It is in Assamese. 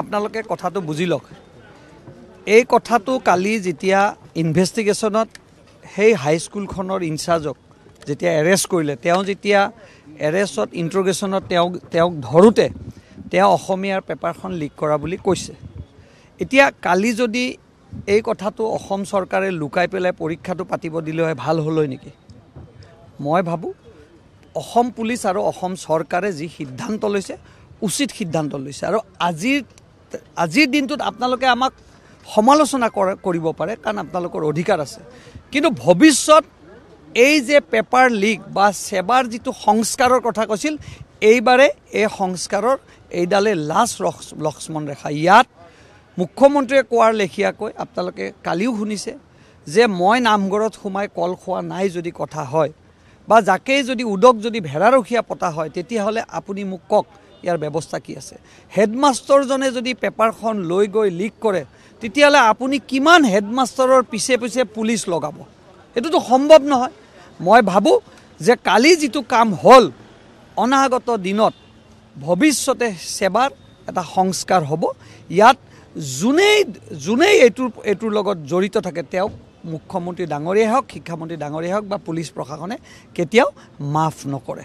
আপোনালোকে কথাটো বুজি লওক। এই কথাটো কালি যেতিয়া ইনভেষ্টিগেশ্যনত সেই হাইস্কুলখনৰ ইনচাৰ্জক যেতিয়া এৰেষ্ট কৰিলে তেওঁ যেতিয়া এৰেষ্টত ইণ্ট্ৰগেশ্যনত তেওঁক তেওঁক ধৰোঁতে তেওঁ অসমীয়াৰ পেপাৰখন লিক কৰা বুলি কৈছে। এতিয়া কালি যদি এই কথাটো অসম চৰকাৰে লুকাই পেলাই পৰীক্ষাটো পাতিব দিলে হয় ভাল হ'ল হয় নেকি? মই ভাবোঁ অসম পুলিচ আৰু অসম চৰকাৰে যি সিদ্ধান্ত লৈছে উচিত সিদ্ধান্ত লৈছে। আৰু আজিৰ আজিৰ দিনটোত আপোনালোকে আমাক সমালোচনা কৰে কৰিব পাৰে কাৰণ আপোনালোকৰ অধিকাৰ আছে। কিন্তু ভৱিষ্যত এই যে পেপাৰ লিক বা সেৱাৰ যিটো সংস্কাৰৰ কথা কৈছিল এইবাৰে এই সংস্কাৰৰ এইডালে লাষ্ট লক্ষ্মণ ৰেখা। ইয়াত মুখ্যমন্ত্ৰীয়ে কোৱাৰ লেখীয়াকৈ আপোনালোকে কালিও শুনিছে যে মই নামঘৰত সোমাই কল খোৱা নাই যদি কথা হয় বা যাকেই যদি উদক যদি ভেড়াৰখীয়া পতা হয় তেতিয়াহ'লে আপুনি মোক কওক ইয়াৰ ব্যৱস্থা কি আছে? হেডমাষ্টৰজনে যদি পেপাৰখন লৈ গৈ লিক কৰে তেতিয়াহ'লে আপুনি কিমান হেডমাষ্টৰৰ পিছে পিছে পুলিচ লগাব? এইটোতো সম্ভৱ নহয়। মই ভাবোঁ যে কালি যিটো কাম হ'ল অনাগত দিনত ভৱিষ্যতে সেৱাৰ এটা সংস্কাৰ হ'ব। ইয়াত যোনেই যোনেই এইটোৰ এইটোৰ লগত জড়িত থাকে তেওঁক মুখ্যমন্ত্ৰী ডাঙৰীয়াই হওক শিক্ষামন্ত্ৰী ডাঙৰীয়াই হওক বা পুলিচ প্ৰশাসনে কেতিয়াও মাফ নকৰে।